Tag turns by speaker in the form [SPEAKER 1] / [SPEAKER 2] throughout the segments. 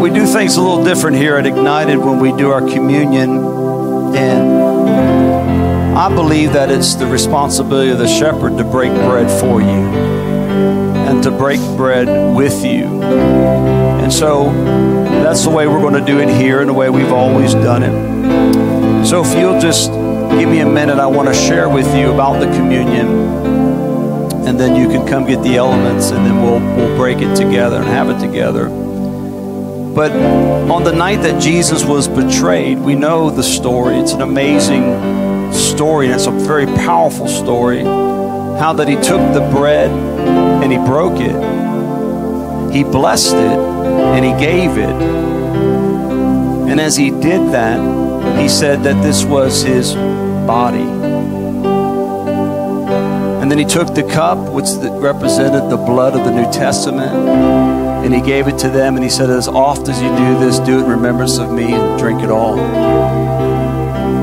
[SPEAKER 1] We do things a little different here at Ignited when we do our communion. And I believe that it's the responsibility of the shepherd to break bread for you and to break bread with you. And so that's the way we're going to do it here and the way we've always done it. So if you'll just give me a minute, I want to share with you about the communion. And then you can come get the elements and then we'll, we'll break it together and have it together. But on the night that Jesus was betrayed, we know the story. It's an amazing story, and it's a very powerful story. How that he took the bread and he broke it, he blessed it, and he gave it. And as he did that, he said that this was his body. And then he took the cup, which represented the blood of the New Testament and he gave it to them and he said, As oft as you do this, do it in remembrance of me and drink it all.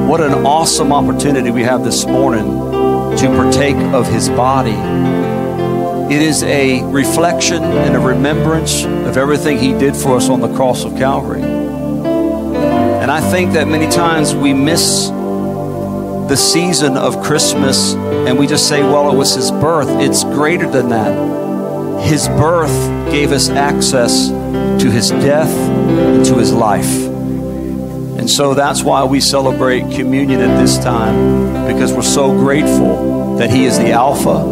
[SPEAKER 1] What an awesome opportunity we have this morning to partake of his body. It is a reflection and a remembrance of everything he did for us on the cross of Calvary. And I think that many times we miss the season of Christmas and we just say, well, it was his birth. It's greater than that. His birth gave us access to his death and to his life. And so that's why we celebrate communion at this time, because we're so grateful that he is the Alpha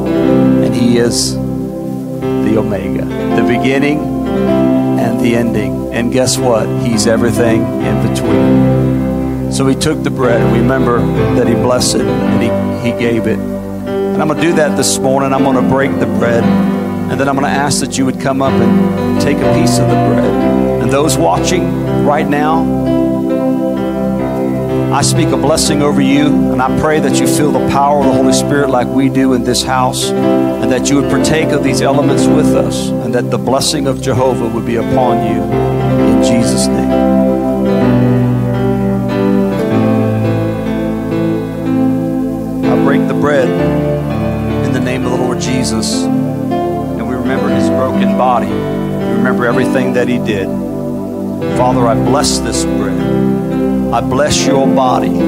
[SPEAKER 1] and he is the Omega, the beginning and the ending. And guess what? He's everything in between. So he took the bread, and remember that he blessed it and he, he gave it. And I'm going to do that this morning. I'm going to break the bread. And then I'm going to ask that you would come up and take a piece of the bread. And those watching right now, I speak a blessing over you, and I pray that you feel the power of the Holy Spirit like we do in this house, and that you would partake of these elements with us, and that the blessing of Jehovah would be upon you. In Jesus' name. I break the bread in the name of the Lord Jesus remember his broken body. You remember everything that he did. Father, I bless this bread. I bless your body.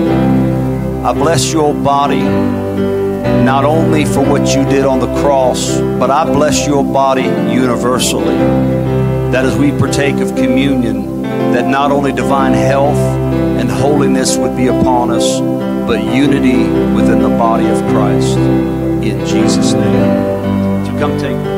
[SPEAKER 1] I bless your body not only for what you did on the cross, but I bless your body universally. That as we partake of communion, that not only divine health and holiness would be upon us, but unity within the body of Christ. In Jesus' name. So come take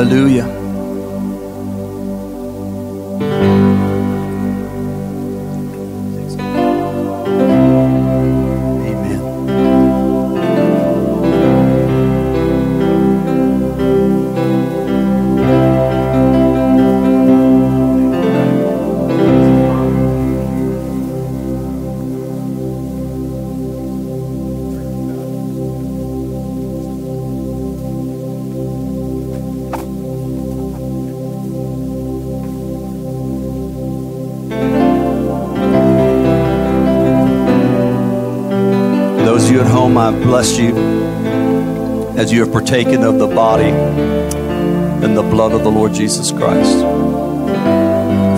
[SPEAKER 1] Hallelujah. Bless you as you have partaken of the body and the blood of the Lord Jesus Christ.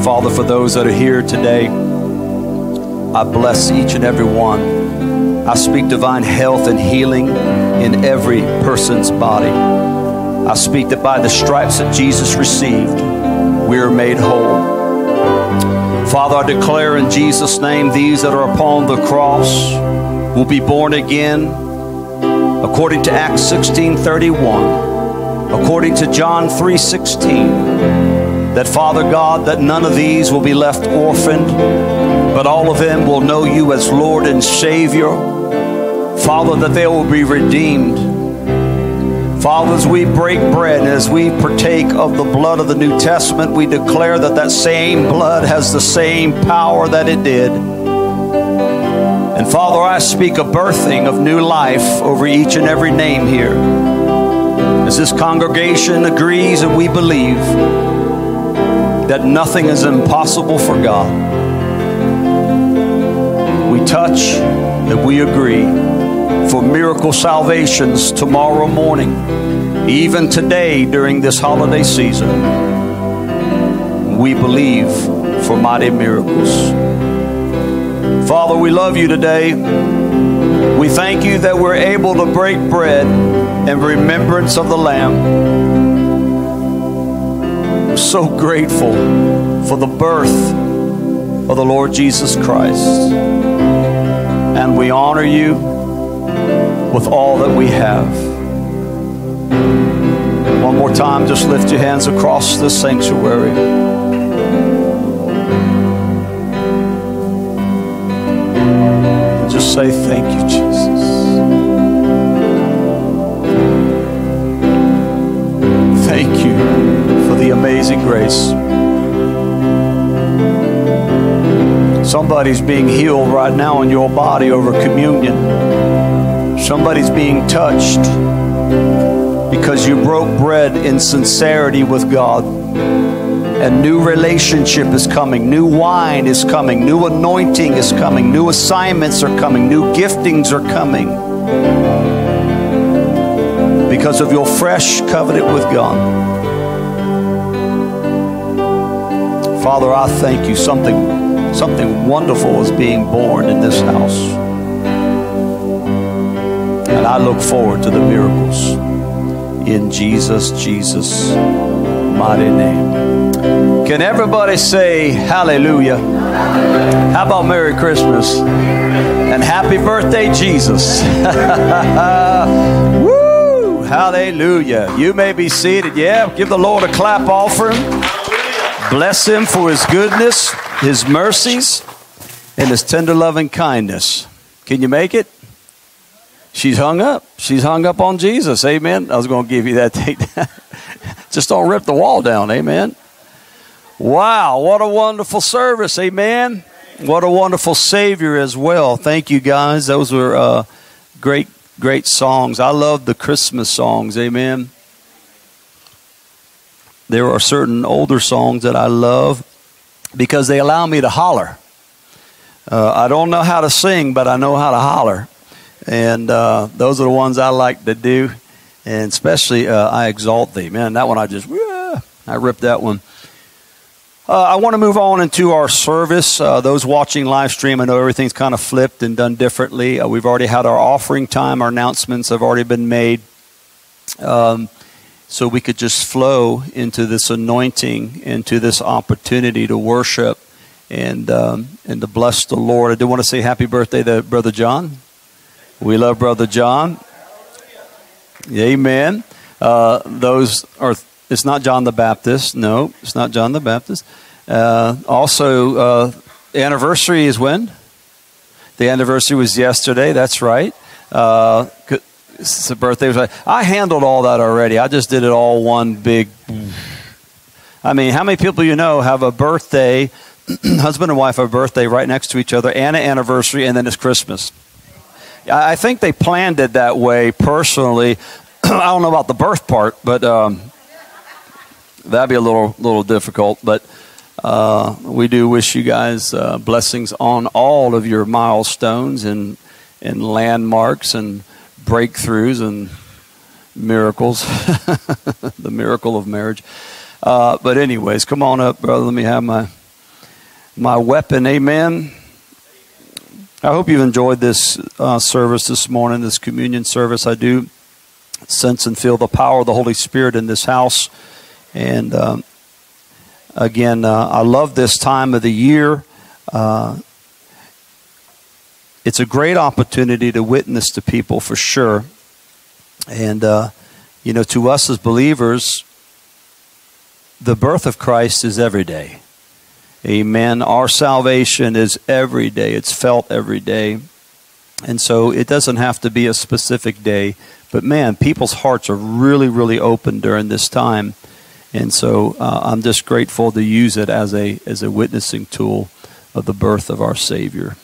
[SPEAKER 1] Father, for those that are here today, I bless each and every one. I speak divine health and healing in every person's body. I speak that by the stripes that Jesus received, we are made whole. Father, I declare in Jesus' name, these that are upon the cross will be born again according to Acts 16:31, according to John 3:16, that Father God, that none of these will be left orphaned, but all of them will know you as Lord and Savior. Father, that they will be redeemed. Father, as we break bread, as we partake of the blood of the New Testament, we declare that that same blood has the same power that it did. And Father, I speak a birthing of new life over each and every name here. As this congregation agrees and we believe that nothing is impossible for God, we touch and we agree for miracle salvations tomorrow morning, even today during this holiday season. We believe for mighty miracles. Father, we love you today. We thank you that we're able to break bread in remembrance of the Lamb. We're so grateful for the birth of the Lord Jesus Christ. And we honor you with all that we have. One more time, just lift your hands across the sanctuary. Just say thank you, Jesus. Thank you for the amazing grace. Somebody's being healed right now in your body over communion. Somebody's being touched because you broke bread in sincerity with God. And new relationship is coming, new wine is coming, new anointing is coming, new assignments are coming, new giftings are coming. Because of your fresh covenant with God. Father, I thank you. Something, something wonderful is being born in this house. And I look forward to the miracles. In Jesus, Jesus' mighty name. Can everybody say hallelujah? How about Merry Christmas? And happy birthday, Jesus. Woo! Hallelujah. You may be seated. Yeah, give the Lord a clap offering. Bless him for his goodness, his mercies, and his tender loving kindness. Can you make it? She's hung up. She's hung up on Jesus. Amen. I was going to give you that. Just don't rip the wall down. Amen. Wow, what a wonderful service. Amen. What a wonderful Savior as well. Thank you, guys. Those were uh, great, great songs. I love the Christmas songs. Amen. There are certain older songs that I love because they allow me to holler. Uh, I don't know how to sing, but I know how to holler. And uh, those are the ones I like to do. And especially, uh, I exalt thee. Man, that one I just, I ripped that one. Uh, I want to move on into our service. Uh, those watching live stream, I know everything's kind of flipped and done differently. Uh, we've already had our offering time. Our announcements have already been made. Um, so we could just flow into this anointing, into this opportunity to worship and, um, and to bless the Lord. I do want to say happy birthday to Brother John. We love Brother John. Amen. Uh, those are it's not John the Baptist. No, it's not John the Baptist. Uh, also, uh, anniversary is when? The anniversary was yesterday. That's right. Uh, the birthday was. I handled all that already. I just did it all one big. I mean, how many people you know have a birthday, husband and wife have a birthday right next to each other, and an anniversary, and then it's Christmas? I think they planned it that way personally. I don't know about the birth part, but um, that'd be a little little difficult. But uh, we do wish you guys uh, blessings on all of your milestones and and landmarks and breakthroughs and miracles, the miracle of marriage. Uh, but anyways, come on up, brother. Let me have my my weapon. Amen. I hope you've enjoyed this uh, service this morning, this communion service. I do sense and feel the power of the Holy Spirit in this house. And um, again, uh, I love this time of the year. Uh, it's a great opportunity to witness to people for sure. And, uh, you know, to us as believers, the birth of Christ is every day. Amen. Our salvation is every day, it's felt every day. And so it doesn't have to be a specific day. But man, people's hearts are really, really open during this time. And so uh, I'm just grateful to use it as a, as a witnessing tool of the birth of our Savior.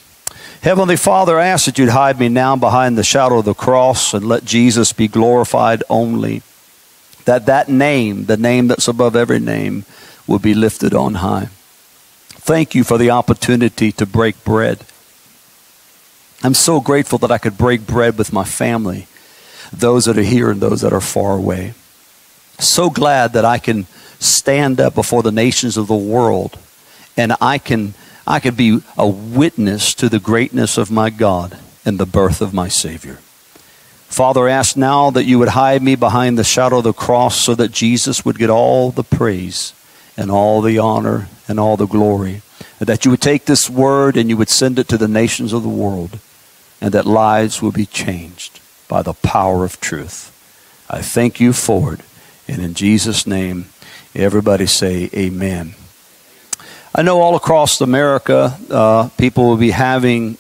[SPEAKER 1] Heavenly Father, I ask that you'd hide me now behind the shadow of the cross and let Jesus be glorified only. That that name, the name that's above every name, will be lifted on high. Thank you for the opportunity to break bread. I'm so grateful that I could break bread with my family, those that are here and those that are far away. So glad that I can stand up before the nations of the world and I can I can be a witness to the greatness of my God and the birth of my Savior. Father, ask now that you would hide me behind the shadow of the cross so that Jesus would get all the praise and all the honor and all the glory. That you would take this word and you would send it to the nations of the world, and that lives will be changed by the power of truth. I thank you for it. And in Jesus' name, everybody say amen. I know all across America, uh, people will be having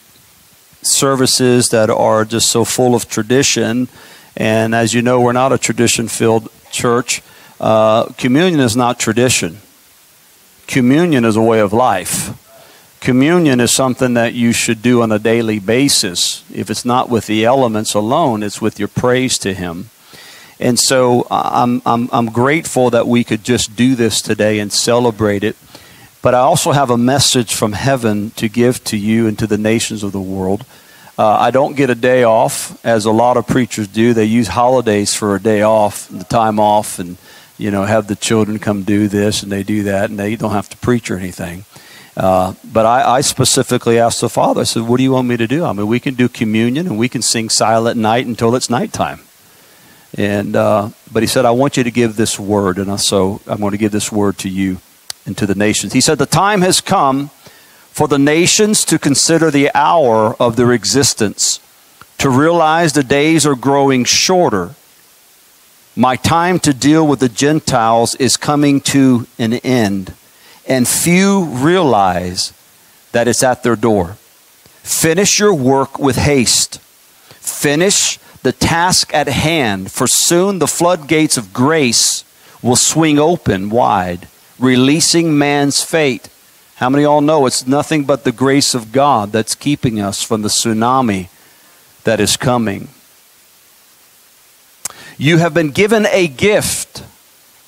[SPEAKER 1] services that are just so full of tradition. And as you know, we're not a tradition filled church. Uh, communion is not tradition. Communion is a way of life. Communion is something that you should do on a daily basis. If it's not with the elements alone, it's with your praise to Him. And so I'm, I'm, I'm grateful that we could just do this today and celebrate it. But I also have a message from heaven to give to you and to the nations of the world. Uh, I don't get a day off, as a lot of preachers do. They use holidays for a day off, the time off, and you know, have the children come do this and they do that, and they don't have to preach or anything. Uh, but I, I, specifically asked the Father, I said, What do you want me to do? I mean, we can do communion and we can sing silent night until it's nighttime. And, uh, but he said, I want you to give this word. And I, so I'm going to give this word to you and to the nations. He said, The time has come for the nations to consider the hour of their existence, to realize the days are growing shorter my time to deal with the Gentiles is coming to an end, and few realize that it's at their door. Finish your work with haste. Finish the task at hand, for soon the floodgates of grace will swing open wide, releasing man's fate. How many all know it's nothing but the grace of God that's keeping us from the tsunami that is coming? You have been given a gift,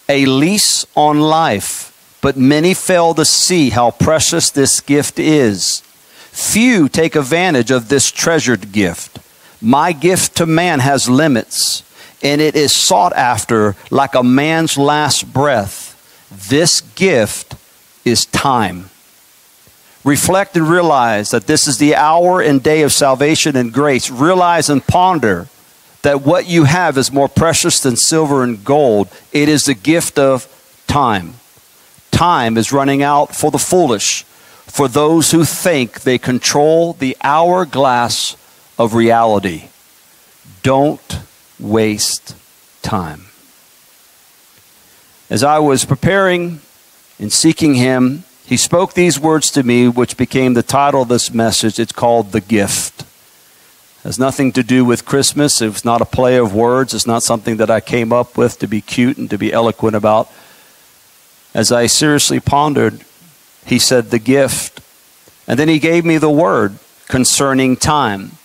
[SPEAKER 1] a lease on life, but many fail to see how precious this gift is. Few take advantage of this treasured gift. My gift to man has limits, and it is sought after like a man's last breath. This gift is time. Reflect and realize that this is the hour and day of salvation and grace. Realize and ponder that what you have is more precious than silver and gold. It is the gift of time. Time is running out for the foolish, for those who think they control the hourglass of reality. Don't waste time. As I was preparing and seeking Him, He spoke these words to me, which became the title of this message. It's called The Gift It has nothing to do with Christmas. It's not a play of words. It's not something that I came up with to be cute and to be eloquent about. As I seriously pondered, he said, the gift. And then he gave me the word concerning time.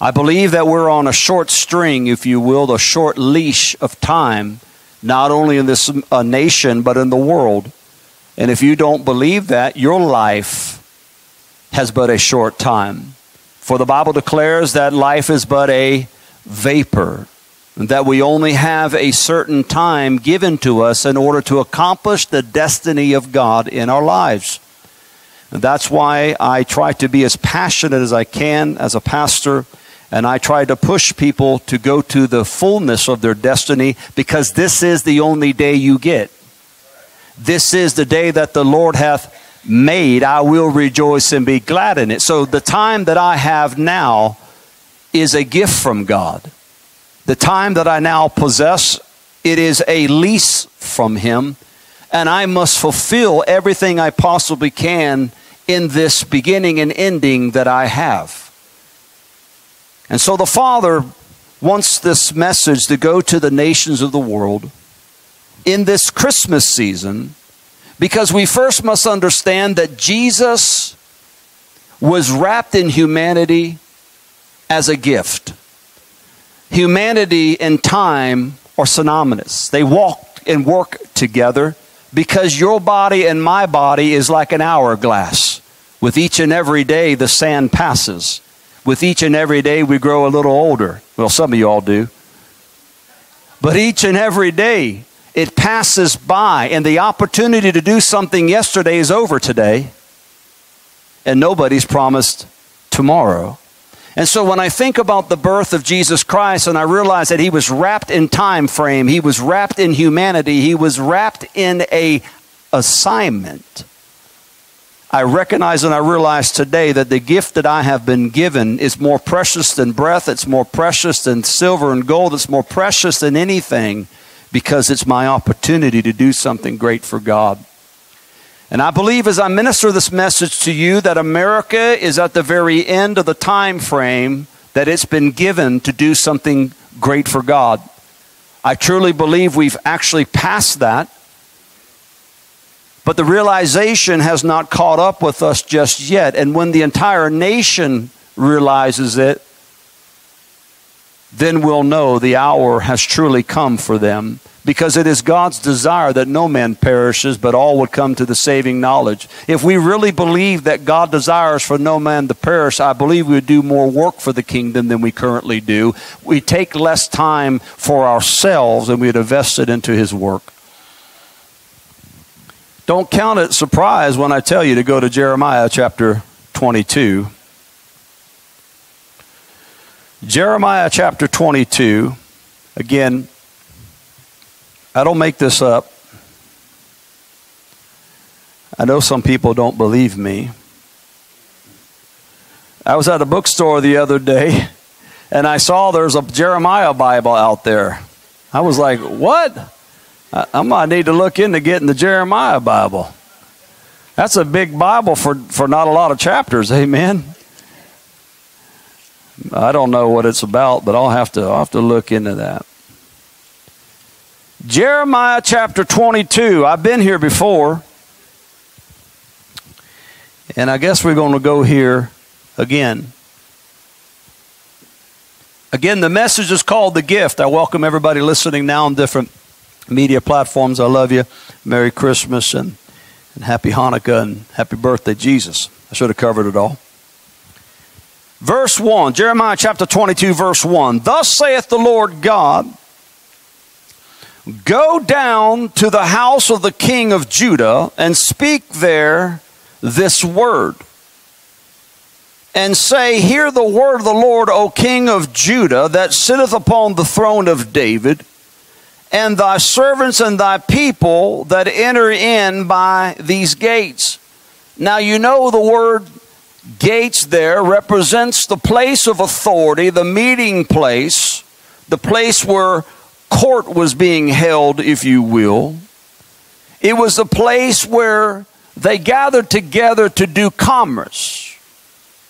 [SPEAKER 1] I believe that we're on a short string, if you will, a short leash of time, not only in this uh, nation, but in the world. And if you don't believe that, your life has but a short time. For the Bible declares that life is but a vapor, and that we only have a certain time given to us in order to accomplish the destiny of God in our lives. And that's why I try to be as passionate as I can as a pastor. And I try to push people to go to the fullness of their destiny because this is the only day you get. This is the day that the Lord hath made. I will rejoice and be glad in it. So the time that I have now is a gift from God. The time that I now possess, it is a lease from Him. And I must fulfill everything I possibly can in this beginning and ending that I have. And so the Father wants this message to go to the nations of the world in this Christmas season because we first must understand that Jesus was wrapped in humanity as a gift. Humanity and time are synonymous, they walk and work together because your body and my body is like an hourglass. With each and every day, the sand passes. With each and every day, we grow a little older. Well, some of you all do. But each and every day, it passes by, and the opportunity to do something yesterday is over today, and nobody's promised tomorrow. And so when I think about the birth of Jesus Christ and I realize that he was wrapped in time frame, he was wrapped in humanity, he was wrapped in a assignment. I recognize and I realize today that the gift that I have been given is more precious than breath, it's more precious than silver and gold, it's more precious than anything because it's my opportunity to do something great for God. And I believe as I minister this message to you that America is at the very end of the time frame that it's been given to do something great for God. I truly believe we've actually passed that. But the realization has not caught up with us just yet. And when the entire nation realizes it, then we'll know the hour has truly come for them because it is God's desire that no man perishes, but all would come to the saving knowledge. If we really believe that God desires for no man to perish, I believe we would do more work for the kingdom than we currently do. We take less time for ourselves and we'd invest it into his work. Don't count it surprise when I tell you to go to Jeremiah chapter 22. Jeremiah chapter 22, again, I don't make this up. I know some people don't believe me. I was at a bookstore the other day and I saw there's a Jeremiah Bible out there. I was like, what? I, I might need to look into getting the Jeremiah Bible. That's a big Bible for, for not a lot of chapters, amen. I don't know what it's about, but I'll have to I'll have to look into that. Jeremiah chapter 22. I've been here before. And I guess we're going to go here again. Again, the message is called The Gift. I welcome everybody listening now on different media platforms. I love you. Merry Christmas and, and Happy Hanukkah and Happy Birthday, Jesus. I should have covered it all. Verse 1, Jeremiah chapter 22, verse 1. Thus saith the Lord God Go down to the house of the king of Judah and speak there this word. And say, Hear the word of the Lord, O king of Judah, that sitteth upon the throne of David, and thy servants and thy people that enter in by these gates. Now you know the word gates there represents the place of authority, the meeting place, the place where court was being held, if you will. It was a place where they gathered together to do commerce.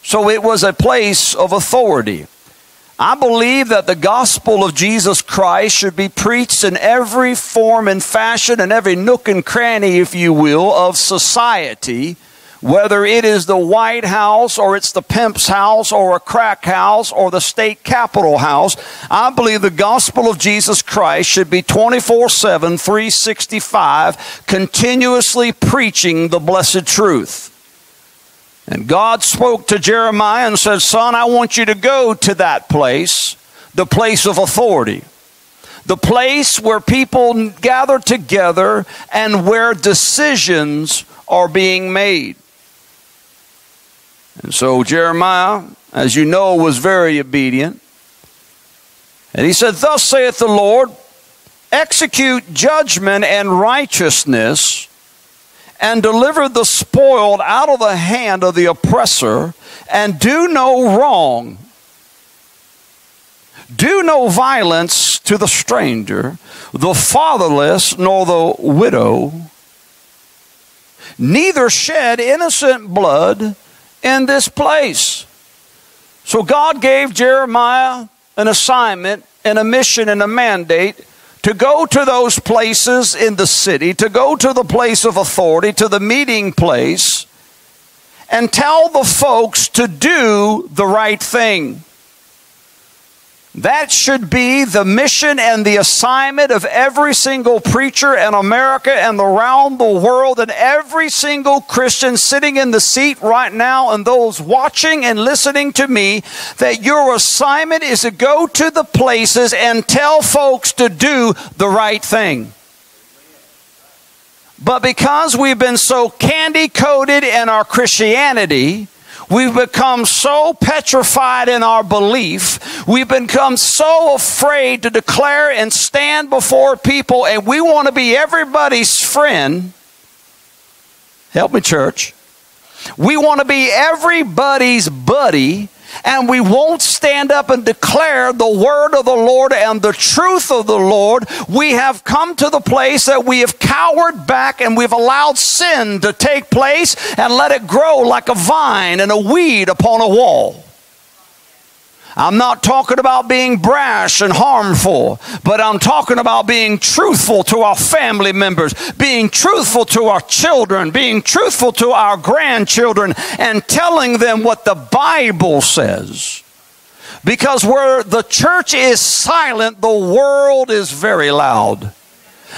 [SPEAKER 1] So it was a place of authority. I believe that the gospel of Jesus Christ should be preached in every form and fashion and every nook and cranny, if you will, of society whether it is the White House or it's the pimp's house or a crack house or the state capitol house, I believe the gospel of Jesus Christ should be 24 7, 365, continuously preaching the blessed truth. And God spoke to Jeremiah and said, Son, I want you to go to that place, the place of authority the place where people gather together and where decisions are being made. And so Jeremiah, as you know, was very obedient. And he said, Thus saith the Lord, execute judgment and righteousness, and deliver the spoiled out of the hand of the oppressor, and do no wrong. Do no violence to the stranger, the fatherless, nor the widow. Neither shed innocent blood in this place. So God gave Jeremiah an assignment and a mission and a mandate to go to those places in the city, to go to the place of authority, to the meeting place, and tell the folks to do the right thing. That should be the mission and the assignment of every single preacher in America and around the world, and every single Christian sitting in the seat right now, and those watching and listening to me. That your assignment is to go to the places and tell folks to do the right thing. But because we've been so candy coated in our Christianity, We've become so petrified in our belief. We've become so afraid to declare and stand before people, and we want to be everybody's friend. Help me, church. We want to be everybody's buddy and we won't stand up and declare the word of the Lord and the truth of the Lord, we have come to the place that we have cowered back and we've allowed sin to take place and let it grow like a vine and a weed upon a wall. I'm not talking about being brash and harmful, but I'm talking about being truthful to our family members, being truthful to our children, being truthful to our grandchildren, and telling them what the Bible says. Because where the church is silent, the world is very loud.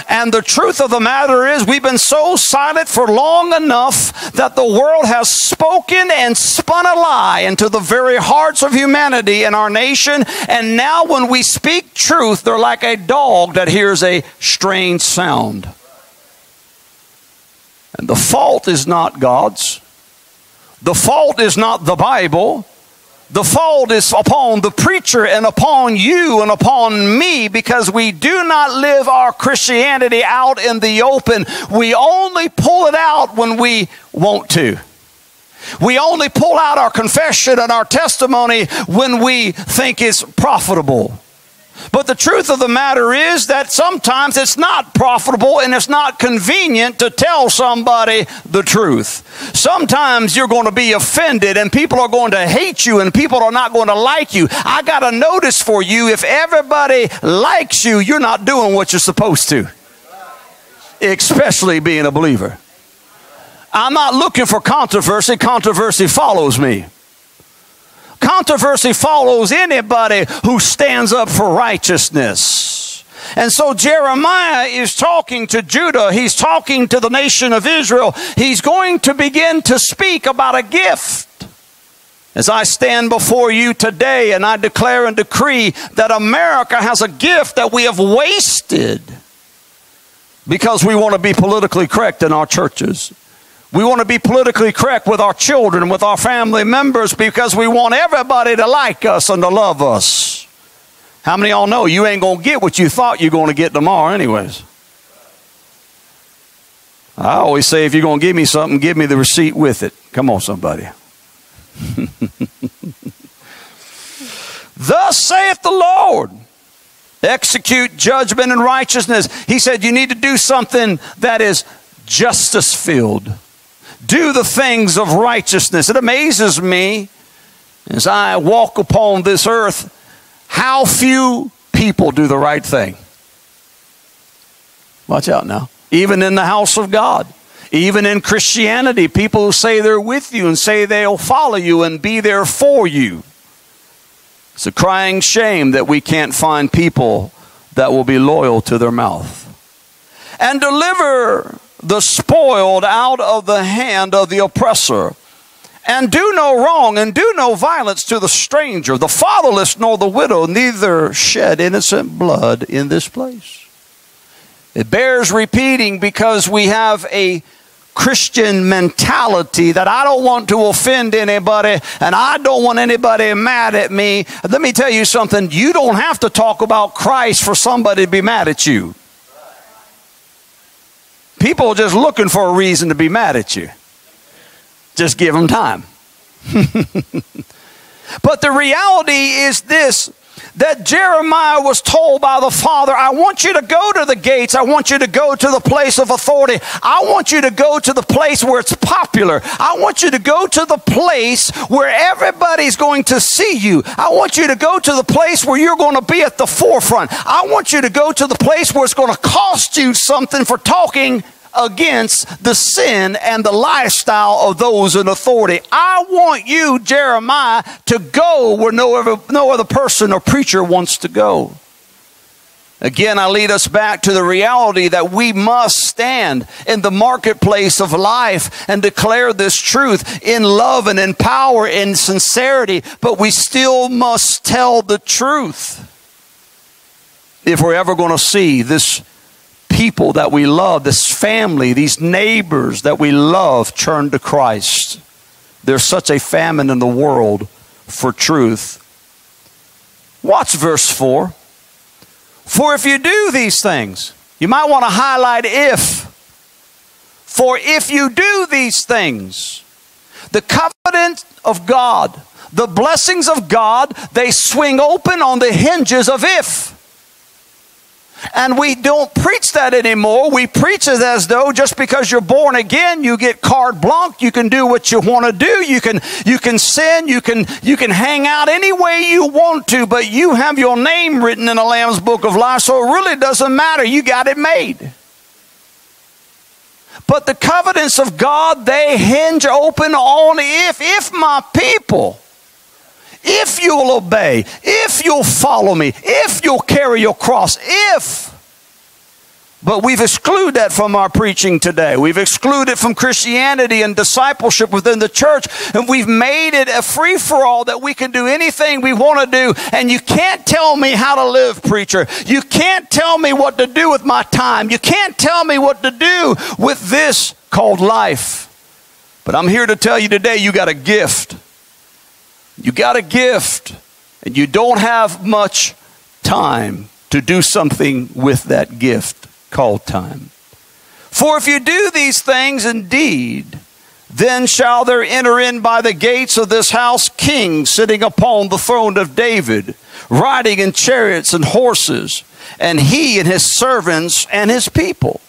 [SPEAKER 1] And the truth of the matter is, we've been so silent for long enough that the world has spoken and spun a lie into the very hearts of humanity in our nation. And now, when we speak truth, they're like a dog that hears a strange sound. And the fault is not God's, the fault is not the Bible. The fault is upon the preacher and upon you and upon me because we do not live our Christianity out in the open. We only pull it out when we want to. We only pull out our confession and our testimony when we think it's profitable. But the truth of the matter is that sometimes it's not profitable and it's not convenient to tell somebody the truth. Sometimes you're going to be offended and people are going to hate you and people are not going to like you. I got a notice for you. If everybody likes you, you're not doing what you're supposed to, especially being a believer. I'm not looking for controversy, controversy follows me. Controversy follows anybody who stands up for righteousness. And so Jeremiah is talking to Judah. He's talking to the nation of Israel. He's going to begin to speak about a gift. As I stand before you today and I declare and decree that America has a gift that we have wasted because we want to be politically correct in our churches. We want to be politically correct with our children, with our family members, because we want everybody to like us and to love us. How many of y'all know you ain't going to get what you thought you're going to get tomorrow, anyways? I always say if you're going to give me something, give me the receipt with it. Come on, somebody. Thus saith the Lord execute judgment and righteousness. He said, You need to do something that is justice filled do the things of righteousness. It amazes me as I walk upon this earth how few people do the right thing. Watch out now. Even in the house of God, even in Christianity, people who say they're with you and say they'll follow you and be there for you. It's a crying shame that we can't find people that will be loyal to their mouth. And deliver the spoiled out of the hand of the oppressor. And do no wrong and do no violence to the stranger, the fatherless, nor the widow, neither shed innocent blood in this place. It bears repeating because we have a Christian mentality that I don't want to offend anybody and I don't want anybody mad at me. Let me tell you something. You don't have to talk about Christ for somebody to be mad at you. People are just looking for a reason to be mad at you. Just give them time. but the reality is this that Jeremiah was told by the Father, I want you to go to the gates. I want you to go to the place of authority. I want you to go to the place where it's popular. I want you to go to the place where everybody's going to see you. I want you to go to the place where you're going to be at the forefront. I want you to go to the place where it's going to cost you something for talking against the sin and the lifestyle of those in authority. I want you, Jeremiah, to go where no other, no other person or preacher wants to go. Again, I lead us back to the reality that we must stand in the marketplace of life and declare this truth in love and in power and sincerity, but we still must tell the truth if we're ever going to see this people that we love, this family, these neighbors that we love turn to Christ. There's such a famine in the world for truth. Watch verse 4. For if you do these things, you might want to highlight if. For if you do these things, the covenant of God, the blessings of God, they swing open on the hinges of if. And we don't preach that anymore. We preach it as though just because you're born again, you get carte blanche, you can do what you want to do, you can you can sin, you can you can hang out any way you want to, but you have your name written in the Lamb's book of life, so it really doesn't matter. You got it made. But the covenants of God, they hinge open on if if my people if you'll obey, if you'll follow me, if you'll carry your cross, if. But we've excluded that from our preaching today. We've excluded from Christianity and discipleship within the church, and we've made it a free for all that we can do anything we want to do. And you can't tell me how to live, preacher. You can't tell me what to do with my time. You can't tell me what to do with this called life. But I'm here to tell you today you got a gift. You got a gift, and you don't have much time to do something with that gift called time. For if you do these things indeed, then shall there enter in by the gates of this house kings sitting upon the throne of David, riding in chariots and horses, and he and his servants and his people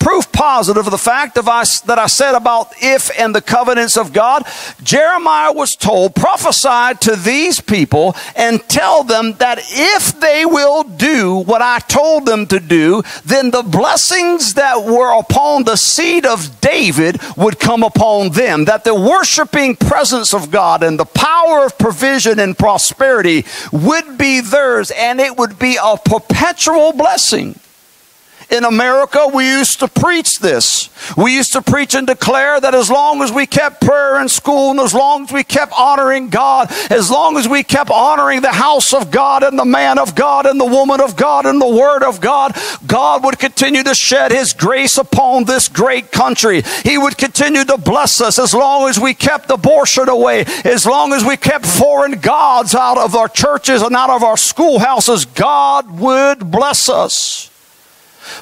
[SPEAKER 1] proof positive of the fact of I, that I said about if and the covenants of God, Jeremiah was told, prophesied to these people and tell them that if they will do what I told them to do, then the blessings that were upon the seed of David would come upon them. That the worshiping presence of God and the power of provision and prosperity would be theirs and it would be a perpetual blessing. In America, we used to preach this. We used to preach and declare that as long as we kept prayer in school and as long as we kept honoring God, as long as we kept honoring the house of God and the man of God and the woman of God and the word of God, God would continue to shed his grace upon this great country. He would continue to bless us as long as we kept abortion away, as long as we kept foreign gods out of our churches and out of our schoolhouses. God would bless us.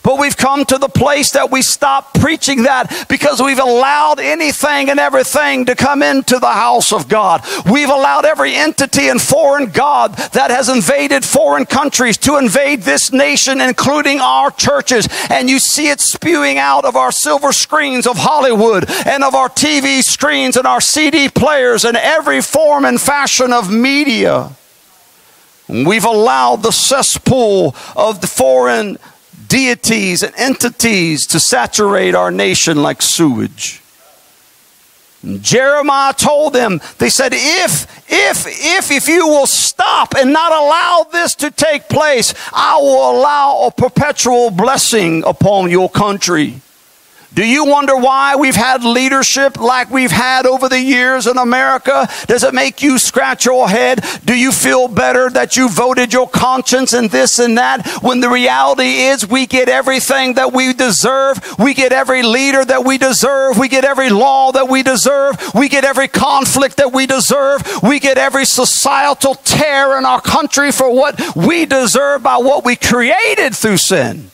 [SPEAKER 1] But we've come to the place that we stop preaching that because we've allowed anything and everything to come into the house of God. We've allowed every entity and foreign God that has invaded foreign countries to invade this nation, including our churches. And you see it spewing out of our silver screens of Hollywood and of our TV screens and our CD players and every form and fashion of media. We've allowed the cesspool of the foreign deities and entities to saturate our nation like sewage. Jeremiah told them, they said, if, if, if, if you will stop and not allow this to take place, I will allow a perpetual blessing upon your country. Do you wonder why we've had leadership like we've had over the years in America? Does it make you scratch your head? Do you feel better that you voted your conscience and this and that? When the reality is we get everything that we deserve. We get every leader that we deserve. We get every law that we deserve. We get every conflict that we deserve. We get every societal tear in our country for what we deserve by what we created through sin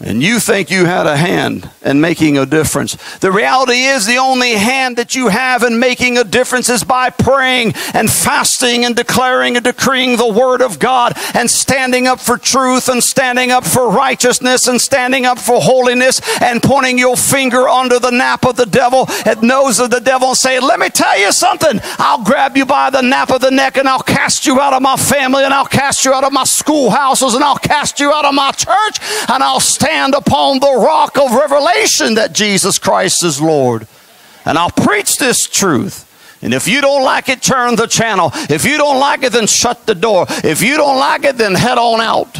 [SPEAKER 1] and you think you had a hand in making a difference. The reality is, the only hand that you have in making a difference is by praying and fasting and declaring and decreeing the Word of God and standing up for truth and standing up for righteousness and standing up for holiness and pointing your finger under the nap of the devil at nose of the devil and say, Let me tell you something. I'll grab you by the nap of the neck and I'll cast you out of my family and I'll cast you out of my schoolhouses and I'll cast you out of my church and I'll stand stand upon the rock of revelation that Jesus Christ is Lord. And I'll preach this truth. And if you don't like it, turn the channel. If you don't like it, then shut the door. If you don't like it, then head on out.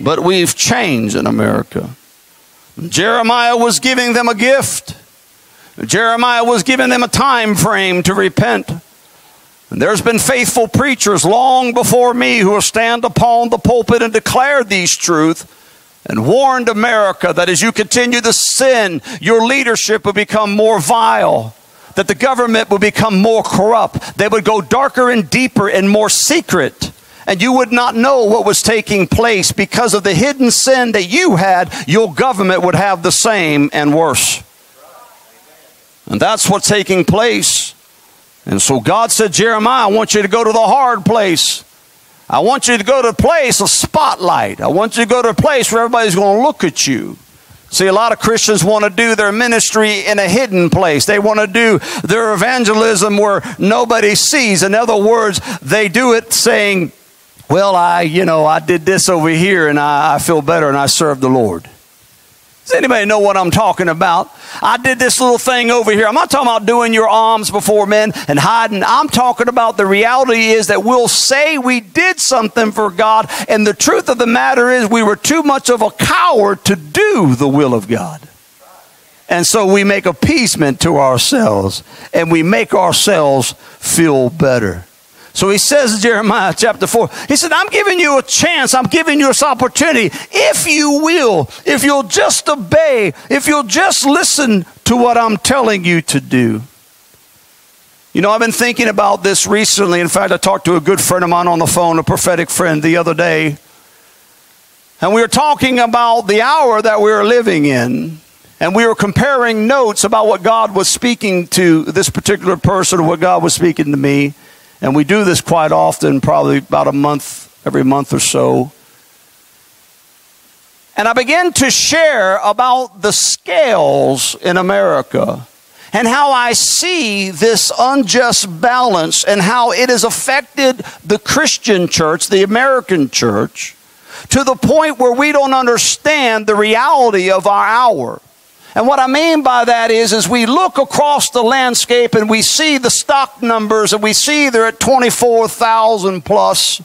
[SPEAKER 1] But we've changed in America. Jeremiah was giving them a gift. Jeremiah was giving them a time frame to repent. And there's been faithful preachers long before me who have stand upon the pulpit and declared these truths and warned America that as you continue to sin, your leadership will become more vile, that the government will become more corrupt. They would go darker and deeper and more secret. And you would not know what was taking place because of the hidden sin that you had, your government would have the same and worse. And that's what's taking place. And so God said, Jeremiah, I want you to go to the hard place. I want you to go to a place, a spotlight. I want you to go to a place where everybody's going to look at you. See, a lot of Christians want to do their ministry in a hidden place. They want to do their evangelism where nobody sees. In other words, they do it saying, Well, I, you know, I did this over here and I, I feel better and I serve the Lord. Does anybody know what I'm talking about? I did this little thing over here. I'm not talking about doing your alms before men and hiding. I'm talking about the reality is that we'll say we did something for God, and the truth of the matter is we were too much of a coward to do the will of God. And so we make appeasement to ourselves and we make ourselves feel better. So he says, Jeremiah chapter 4, he said, I'm giving you a chance. I'm giving you this opportunity. If you will, if you'll just obey, if you'll just listen to what I'm telling you to do. You know, I've been thinking about this recently. In fact, I talked to a good friend of mine on the phone, a prophetic friend, the other day. And we were talking about the hour that we were living in. And we were comparing notes about what God was speaking to this particular person, or what God was speaking to me. And we do this quite often, probably about a month, every month or so. And I began to share about the scales in America and how I see this unjust balance and how it has affected the Christian church, the American church, to the point where we don't understand the reality of our hour. And what I mean by that is, as we look across the landscape and we see the stock numbers and we see they're at 24,000 plus,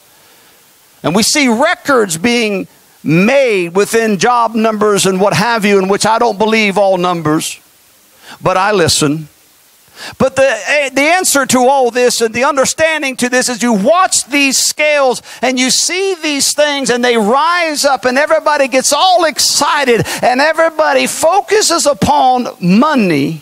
[SPEAKER 1] and we see records being made within job numbers and what have you, in which I don't believe all numbers, but I listen. But the, eh, the answer to all this and the understanding to this is you watch these scales and you see these things and they rise up and everybody gets all excited and everybody focuses upon money.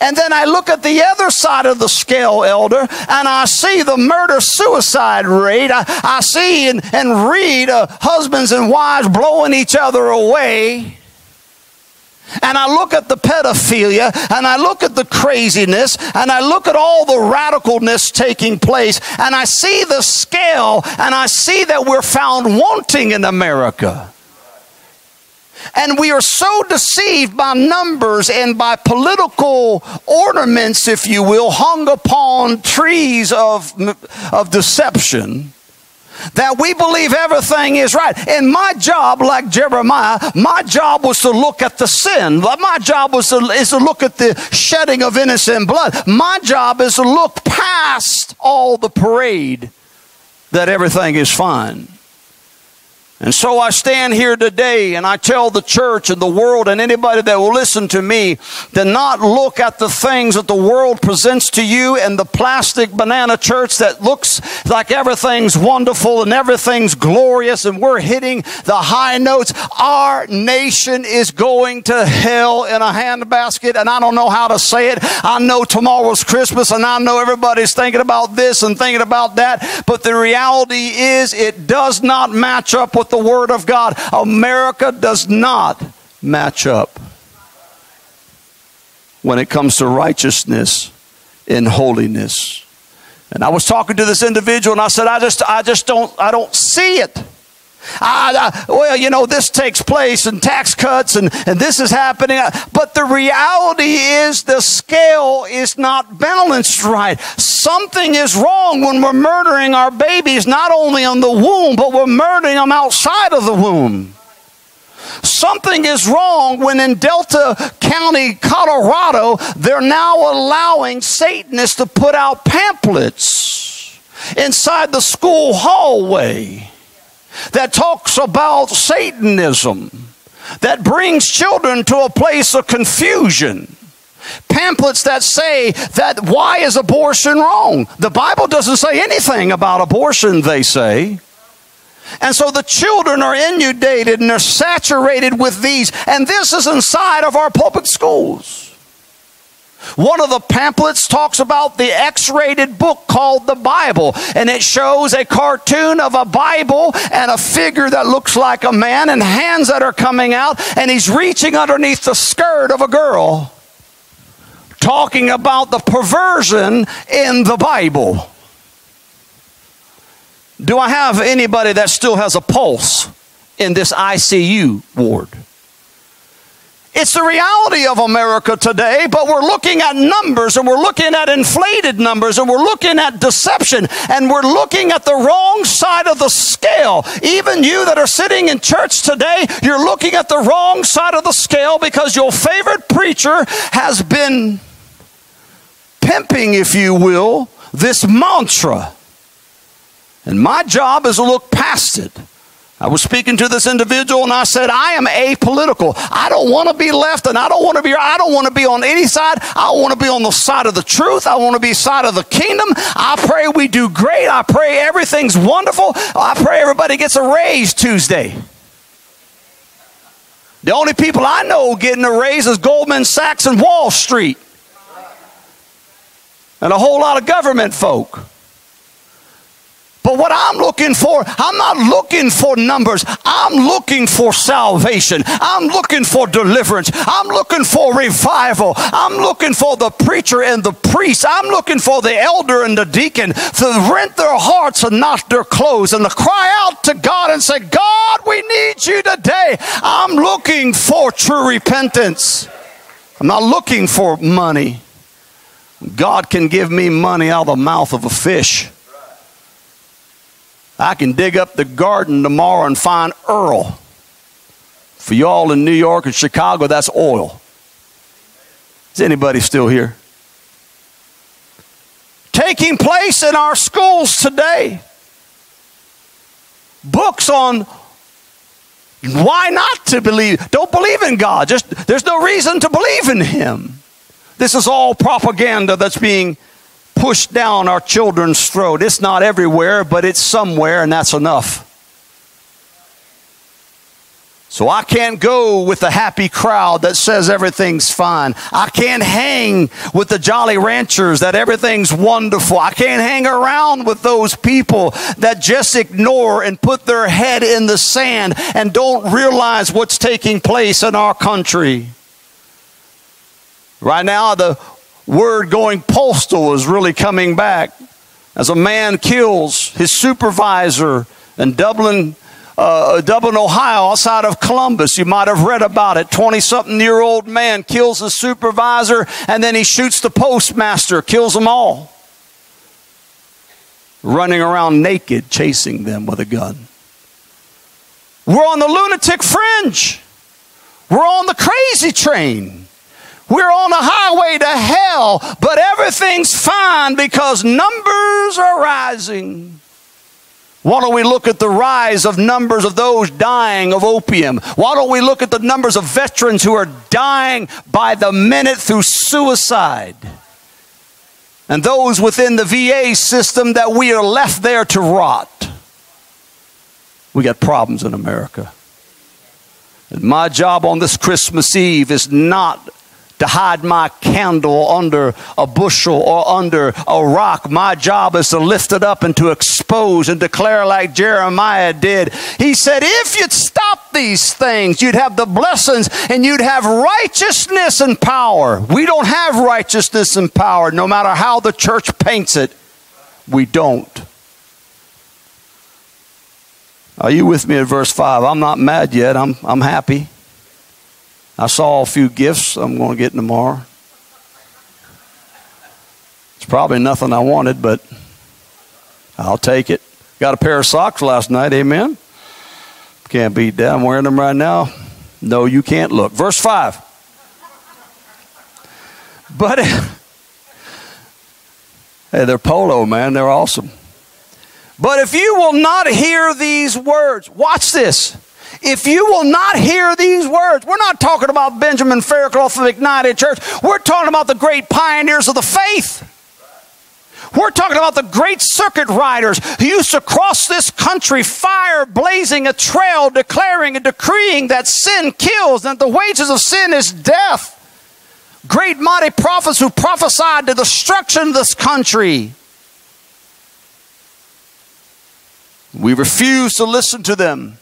[SPEAKER 1] And then I look at the other side of the scale, elder, and I see the murder suicide rate. I, I see and, and read uh, husbands and wives blowing each other away and I look at the pedophilia and I look at the craziness and I look at all the radicalness taking place and I see the scale and I see that we're found wanting in America. And we are so deceived by numbers and by political ornaments, if you will, hung upon trees of, of deception that we believe everything is right. And my job, like Jeremiah, my job was to look at the sin. My job was to, is to look at the shedding of innocent blood. My job is to look past all the parade that everything is fine. And so I stand here today and I tell the church and the world and anybody that will listen to me to not look at the things that the world presents to you and the plastic banana church that looks like everything's wonderful and everything's glorious and we're hitting the high notes. Our nation is going to hell in a handbasket and I don't know how to say it. I know tomorrow's Christmas and I know everybody's thinking about this and thinking about that, but the reality is it does not match up with the Word of God. America does not match up when it comes to righteousness and holiness. And I was talking to this individual and I said, I just, I just don't, I don't see it. I, well, you know, this takes place and tax cuts and, and this is happening. But the reality is the scale is not balanced right. Something is wrong when we're murdering our babies, not only in the womb, but we're murdering them outside of the womb. Something is wrong when in Delta County, Colorado, they're now allowing Satanists to put out pamphlets inside the school hallway that talks about Satanism, that brings children to a place of confusion. Pamphlets that say that why is abortion wrong? The Bible doesn't say anything about abortion, they say. And so the children are inundated and they're saturated with these. And this is inside of our public schools. One of the pamphlets talks about the X rated book called the Bible, and it shows a cartoon of a Bible and a figure that looks like a man and hands that are coming out, and he's reaching underneath the skirt of a girl, talking about the perversion in the Bible. Do I have anybody that still has a pulse in this ICU ward? It's the reality of America today, but we're looking at numbers and we're looking at inflated numbers and we're looking at deception and we're looking at the wrong side of the scale. Even you that are sitting in church today, you're looking at the wrong side of the scale because your favorite preacher has been pimping, if you will, this mantra. And my job is to look past it I was speaking to this individual and I said, I am apolitical. I don't want to be left and I don't want to be, I don't want to be on any side. I want to be on the side of the truth. I want to be side of the kingdom. I pray we do great. I pray everything's wonderful. I pray everybody gets a raise Tuesday. The only people I know getting a raise is Goldman Sachs and Wall Street. And a whole lot of government folk. But what I'm looking for, I'm not looking for numbers. I'm looking for salvation. I'm looking for deliverance. I'm looking for revival. I'm looking for the preacher and the priest. I'm looking for the elder and the deacon to rent their hearts and not their clothes and to cry out to God and say, God, we need you today. I'm looking for true repentance. I'm not looking for money. God can give me money out of the mouth of a fish. I can dig up the garden tomorrow and find Earl. For y'all in New York and Chicago, that's oil. Is anybody still here? Taking place in our schools today. Books on why not to believe. Don't believe in God. Just there's no reason to believe in him. This is all propaganda that's being push down our children's throat. It's not everywhere, but it's somewhere, and that's enough. So I can't go with the happy crowd that says everything's fine. I can't hang with the jolly ranchers that everything's wonderful. I can't hang around with those people that just ignore and put their head in the sand and don't realize what's taking place in our country. Right now, the word going postal is really coming back. As a man kills his supervisor in Dublin, uh, Dublin, Ohio, outside of Columbus. You might have read about it. 20 something year old man kills his supervisor and then he shoots the postmaster, kills them all. Running around naked, chasing them with a gun. We're on the lunatic fringe. We're on the crazy train. We're on a highway to hell, but everything's fine because numbers are rising. Why don't we look at the rise of numbers of those dying of opium? Why don't we look at the numbers of veterans who are dying by the minute through suicide? And those within the VA system that we are left there to rot. We got problems in America. And my job on this Christmas Eve is not to hide my candle under a bushel or under a rock. My job is to lift it up and to expose and declare like Jeremiah did. He said, if you'd stop these things, you'd have the blessings and you'd have righteousness and power. We don't have righteousness and power, no matter how the church paints it. We don't. Are you with me at verse 5? I'm not mad yet. I'm, I'm happy. I saw a few gifts I'm going to get tomorrow. It's probably nothing I wanted, but I'll take it. Got a pair of socks last night, amen? Can't beat that. I'm wearing them right now. No, you can't look. Verse 5. But, hey, they're polo, man. They're awesome. But if you will not hear these words, watch this. If you will not hear these words, we're not talking about Benjamin Faircloth of Ignited Church. We're talking about the great pioneers of the faith. We're talking about the great circuit riders who used to cross this country, fire blazing a trail, declaring and decreeing that sin kills and that the wages of sin is death. Great mighty prophets who prophesied the destruction of this country. We refuse to listen to them.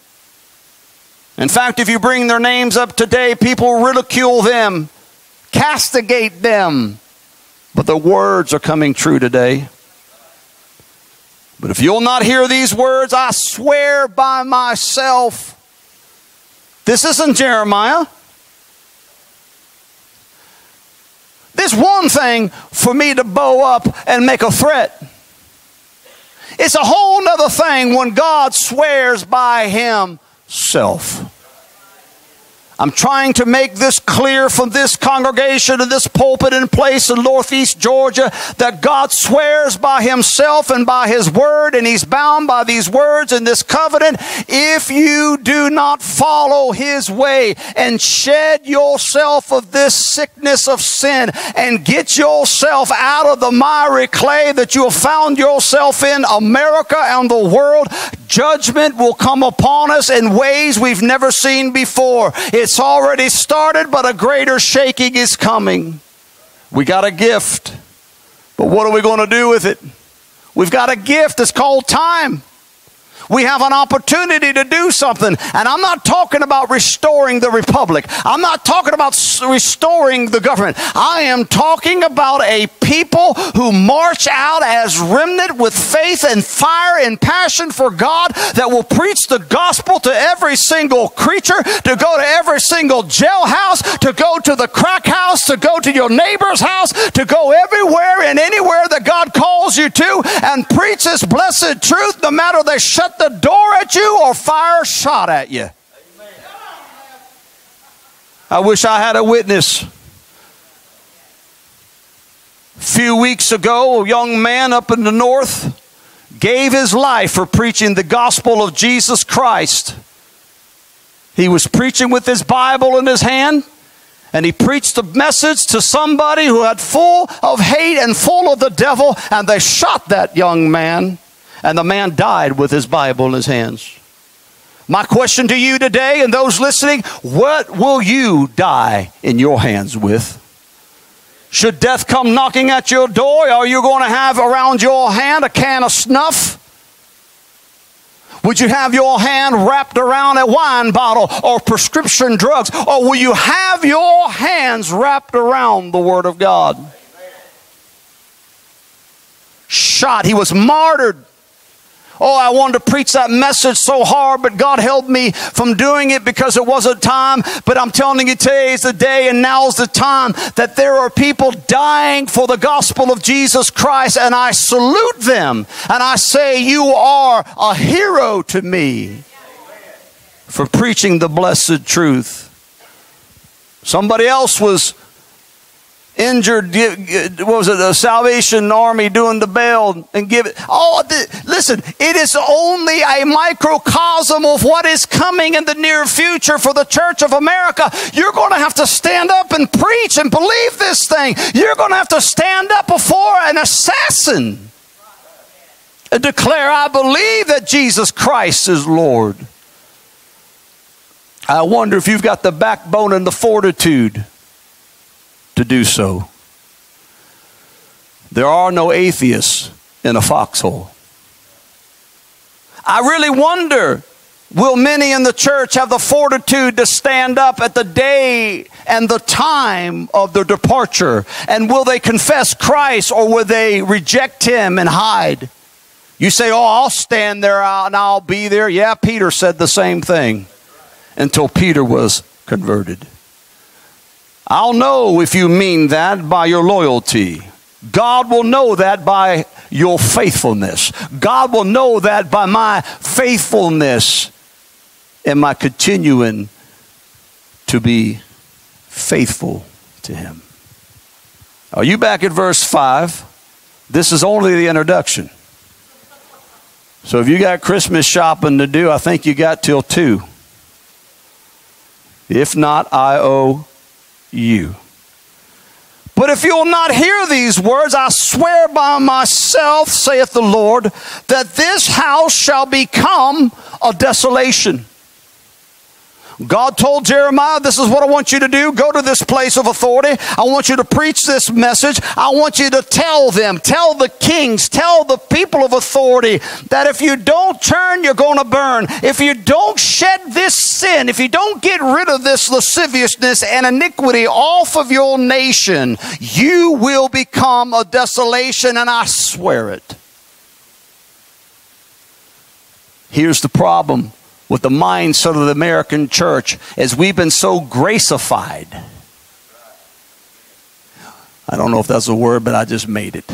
[SPEAKER 1] In fact, if you bring their names up today, people ridicule them, castigate them. But the words are coming true today. But if you'll not hear these words, I swear by myself. This isn't Jeremiah. This one thing for me to bow up and make a threat. It's a whole other thing when God swears by Himself. I'm trying to make this clear from this congregation and this pulpit in place in Northeast Georgia that God swears by Himself and by His Word, and He's bound by these words in this covenant. If you do not follow His way and shed yourself of this sickness of sin and get yourself out of the miry clay that you have found yourself in, America and the world, judgment will come upon us in ways we've never seen before. It's it's already started, but a greater shaking is coming. We got a gift, but what are we going to do with it? We've got a gift. It's called time we have an opportunity to do something. And I'm not talking about restoring the republic. I'm not talking about restoring the government. I am talking about a people who march out as remnant with faith and fire and passion for God that will preach the gospel to every single creature, to go to every single jailhouse, to go to the crack house, to go to your neighbor's house, to go everywhere and anywhere that God calls you to and preach this blessed truth no matter they shut the door at you or fire shot at you. I wish I had a witness. A few weeks ago, a young man up in the north gave his life for preaching the gospel of Jesus Christ. He was preaching with his Bible in his hand, and he preached the message to somebody who had full of hate and full of the devil, and they shot that young man and the man died with his Bible in his hands. My question to you today and those listening what will you die in your hands with? Should death come knocking at your door, are you going to have around your hand a can of snuff? Would you have your hand wrapped around a wine bottle or prescription drugs? Or will you have your hands wrapped around the Word of God? Shot. He was martyred Oh, I wanted to preach that message so hard, but God held me from doing it because it wasn't time. But I'm telling you, today is the day and now's the time that there are people dying for the gospel of Jesus Christ, and I salute them. And I say, You are a hero to me for preaching the blessed truth. Somebody else was injured, what was it, the Salvation Army doing the bell and give it. Oh, listen, it is only a microcosm of what is coming in the near future for the Church of America. You're going to have to stand up and preach and believe this thing. You're going to have to stand up before an assassin and declare, I believe that Jesus Christ is Lord. I wonder if you've got the backbone and the fortitude to do so. There are no atheists in a foxhole. I really wonder will many in the church have the fortitude to stand up at the day and the time of their departure? And will they confess Christ or will they reject him and hide? You say, Oh, I'll stand there and I'll be there. Yeah, Peter said the same thing until Peter was converted. I'll know if you mean that by your loyalty. God will know that by your faithfulness. God will know that by my faithfulness and my continuing to be faithful to Him. Are you back at verse 5? This is only the introduction. So if you got Christmas shopping to do, I think you got till 2. If not, I owe you. But if you'll not hear these words, I swear by myself, saith the Lord, that this house shall become a desolation God told Jeremiah, This is what I want you to do. Go to this place of authority. I want you to preach this message. I want you to tell them, tell the kings, tell the people of authority that if you don't turn, you're going to burn. If you don't shed this sin, if you don't get rid of this lasciviousness and iniquity off of your nation, you will become a desolation, and I swear it. Here's the problem with the mindset of the American church as we've been so gracified. I don't know if that's a word, but I just made it.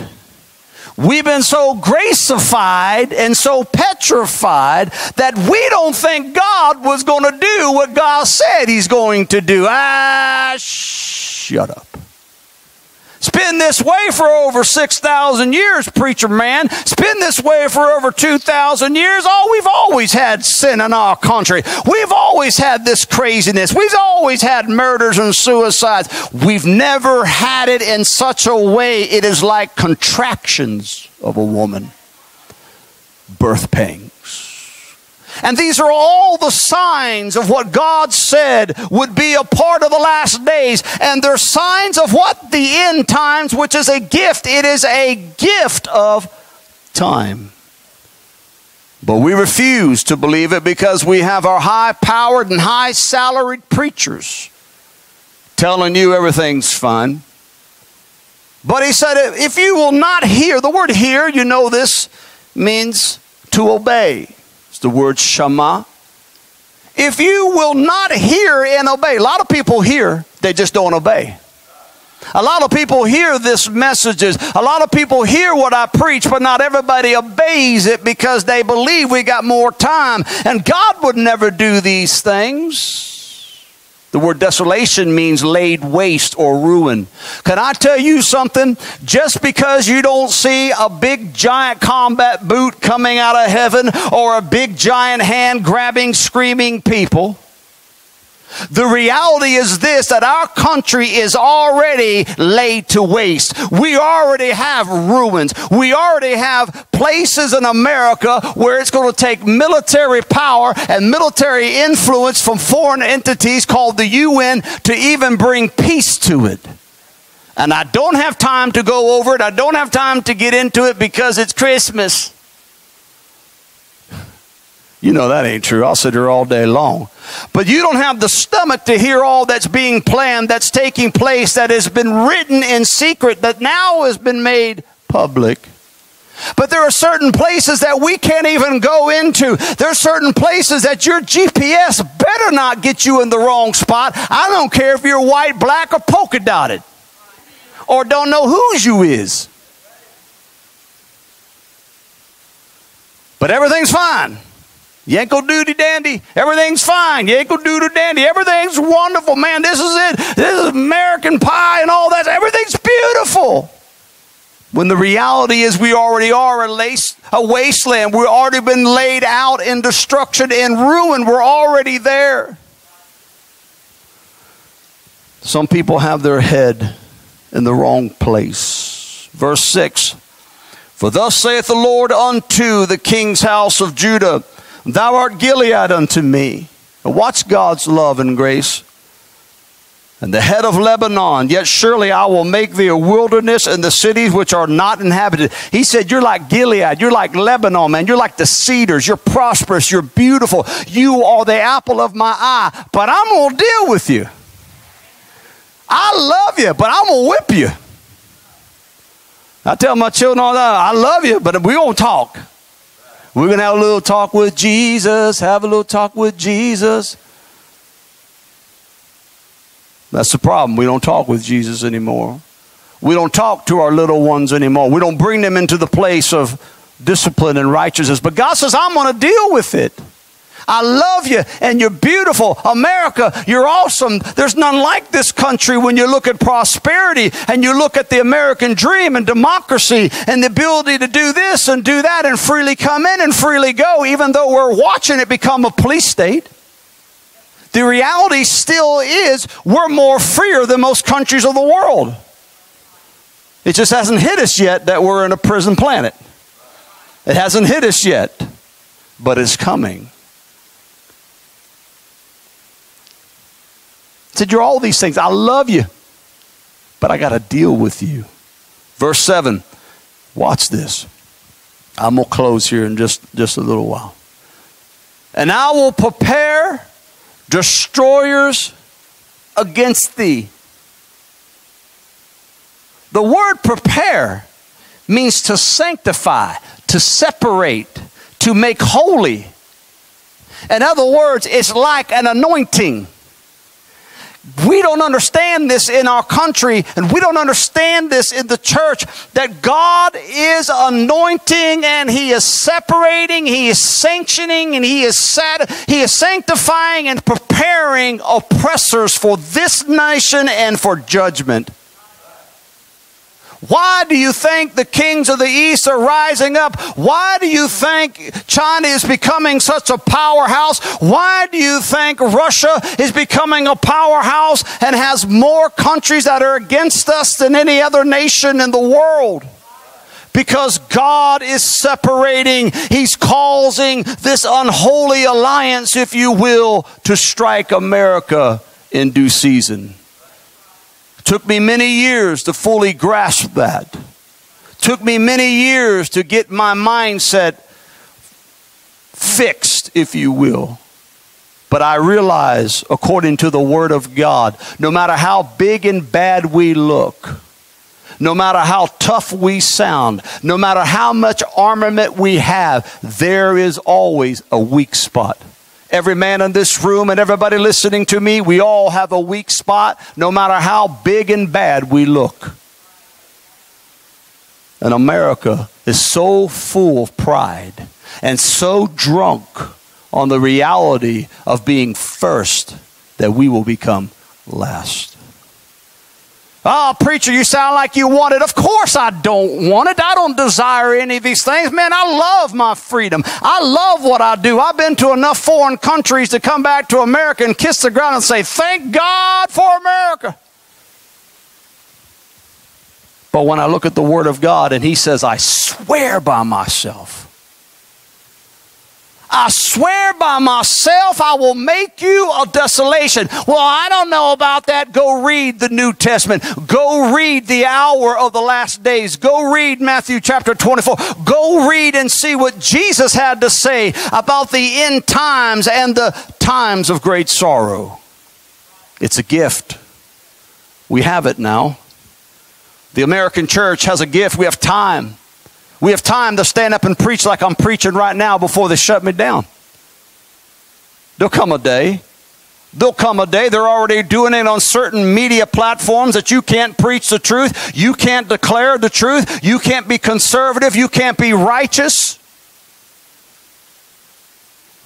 [SPEAKER 1] We've been so gracified and so petrified that we don't think God was going to do what God said He's going to do. Ah, shut up. It's been this way for over 6,000 years, preacher man. It's been this way for over 2,000 years. Oh, we've always had sin in our country. We've always had this craziness. We've always had murders and suicides. We've never had it in such a way it is like contractions of a woman. Birth pangs. And these are all the signs of what God said would be a part of the last days. And they're signs of what? The end times, which is a gift. It is a gift of time. But we refuse to believe it because we have our high powered and high salaried preachers telling you everything's fine. But he said, if you will not hear, the word hear, you know this, means to obey. It's the word Shema. If you will not hear and obey, a lot of people hear, they just don't obey. A lot of people hear this messages. A lot of people hear what I preach, but not everybody obeys it because they believe we got more time. And God would never do these things. The word desolation means laid waste or ruin. Can I tell you something? Just because you don't see a big giant combat boot coming out of heaven or a big giant hand grabbing screaming people, the reality is this that our country is already laid to waste. We already have ruins. We already have places in America where it's going to take military power and military influence from foreign entities called the UN to even bring peace to it. And I don't have time to go over it. I don't have time to get into it because it's Christmas. You know that ain't true. I'll sit here all day long. But you don't have the stomach to hear all that's being planned, that's taking place, that has been written in secret, that now has been made public. But there are certain places that we can't even go into. There are certain places that your GPS better not get you in the wrong spot. I don't care if you're white, black, or polka dotted, or don't know whose you is. But everything's fine. Yanko doody dandy. Everything's fine. Yanko doody dandy. Everything's wonderful. Man, this is it. This is American pie and all that. Everything's beautiful. When the reality is we already are a, lace, a wasteland. We've already been laid out in destruction and ruin. We're already there. Some people have their head in the wrong place. Verse 6 For thus saith the Lord unto the king's house of Judah, Thou art Gilead unto me. Watch God's love and grace. And the head of Lebanon, yet surely I will make thee a wilderness and the cities which are not inhabited. He said, You're like Gilead. You're like Lebanon, man. You're like the cedars. You're prosperous. You're beautiful. You are the apple of my eye. But I'm going to deal with you. I love you, but I'm going to whip you. I tell my children all that, I love you, but we won't talk. We're going to have a little talk with Jesus, have a little talk with Jesus. That's the problem. We don't talk with Jesus anymore. We don't talk to our little ones anymore. We don't bring them into the place of discipline and righteousness. But God says, I'm going to deal with it. I love you and you're beautiful. America, you're awesome. There's none like this country when you look at prosperity and you look at the American dream and democracy and the ability to do this and do that and freely come in and freely go, even though we're watching it become a police state. The reality still is we're more freer than most countries of the world. It just hasn't hit us yet that we're in a prison planet. It hasn't hit us yet, but it's coming. Said, You're all these things. I love you, but I got to deal with you. Verse 7. Watch this. I'm going to close here in just, just a little while. And I will prepare destroyers against thee. The word prepare means to sanctify, to separate, to make holy. In other words, it's like an anointing we don't understand this in our country and we don't understand this in the church that God is anointing and he is separating, he is sanctioning and he is sad, he is sanctifying and preparing oppressors for this nation and for judgment. Why do you think the kings of the East are rising up? Why do you think China is becoming such a powerhouse? Why do you think Russia is becoming a powerhouse and has more countries that are against us than any other nation in the world? because God is separating. He's causing this unholy alliance, if you will, to strike America in due season. Took me many years to fully grasp that. Took me many years to get my mindset fixed, if you will. But I realize, according to the Word of God, no matter how big and bad we look, no matter how tough we sound, no matter how much armament we have, there is always a weak spot. Every man in this room and everybody listening to me, we all have a weak spot, no matter how big and bad we look. And America is so full of pride and so drunk on the reality of being first that we will become last. Oh, preacher, you sound like you want it. Of course I don't want it. I don't desire any of these things. Man, I love my freedom. I love what I do. I've been to enough foreign countries to come back to America and kiss the ground and say, Thank God for America. But when I look at the Word of God and He says, I swear by myself I swear by myself, I will make you a desolation. Well, I don't know about that. Go read the New Testament. Go read the hour of the last days. Go read Matthew chapter 24. Go read and see what Jesus had to say about the end times and the times of great sorrow. It's a gift. We have it now. The American church has a gift. We have time. We have time to stand up and preach like I'm preaching right now before they shut me down. There'll come a day. There'll come a day, they're already doing it on certain media platforms that you can't preach the truth. You can't declare the truth. You can't be conservative. You can't be righteous.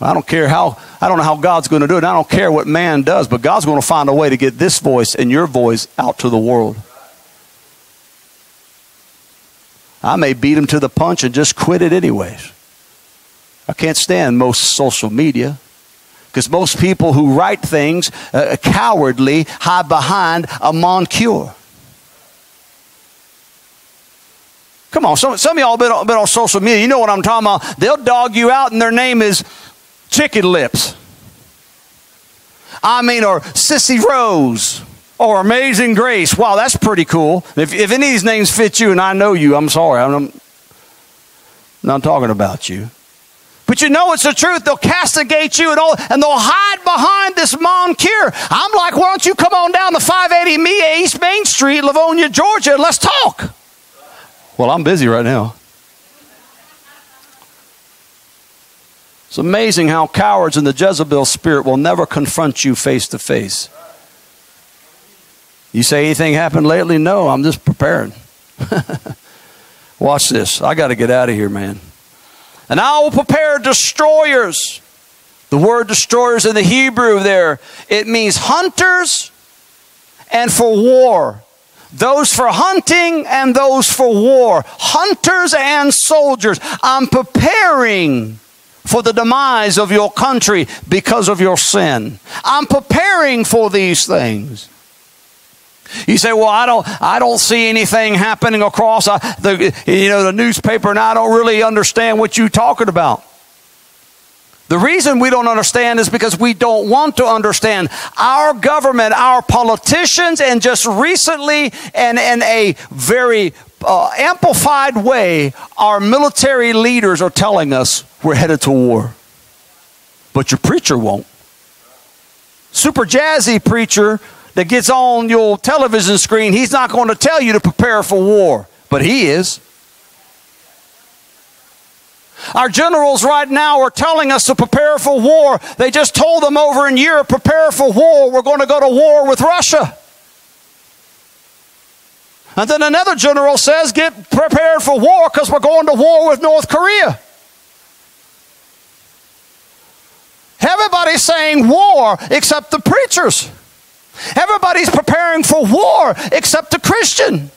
[SPEAKER 1] I don't care how, I don't know how God's going to do it. I don't care what man does, but God's going to find a way to get this voice and your voice out to the world. I may beat him to the punch and just quit it anyways. I can't stand most social media because most people who write things uh, cowardly hide behind a moncure. Come on, some, some of y'all been, been on social media. You know what I'm talking about. They'll dog you out, and their name is Chicken Lips. I mean, or Sissy Rose or Amazing Grace. Wow, that's pretty cool. If, if any of these names fit you, and I know you, I'm sorry. I'm, not talking about you. But you know it's the truth. They'll castigate you and, all, and they'll hide behind this moncure. I'm like, why don't you come on down the 580 Mia East Main Street, Lavonia, Georgia, and let's talk. Well, I'm busy right now. It's amazing how cowards in the Jezebel spirit will never confront you face to face. You say anything happened lately? No, I'm just preparing. Watch this. I got to get out of here, man. And I will prepare destroyers. The word destroyers in the Hebrew there, it means hunters and for war. Those for hunting and those for war. Hunters and soldiers. I'm preparing for the demise of your country because of your sin. I'm preparing for these things. You say, "Well, I don't, I don't see anything happening across uh, the, you know, the newspaper, and I don't really understand what you're talking about." The reason we don't understand is because we don't want to understand. Our government, our politicians, and just recently, and in a very uh, amplified way, our military leaders are telling us we're headed to war. But your preacher won't. Super jazzy preacher that gets on your television screen, he's not going to tell you to prepare for war, but he is. Our generals right now are telling us to prepare for war. They just told them over in Europe, prepare for war. We're going to go to war with Russia. And then another general says, get prepared for war because we're going to war with North Korea. Everybody's saying war except the preachers. Everybody's preparing for war except the Christian.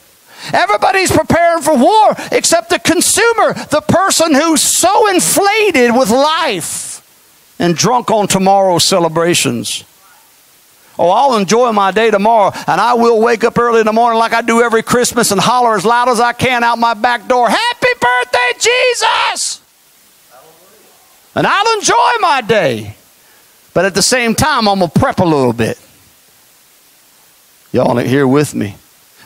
[SPEAKER 1] Everybody's preparing for war except the consumer, the person who's so inflated with life and drunk on tomorrow's celebrations. Oh, I'll enjoy my day tomorrow, and I will wake up early in the morning like I do every Christmas and holler as loud as I can out my back door, Happy birthday, Jesus! And I'll enjoy my day. But at the same time, I'm going to prep a little bit. Y'all ain't here with me.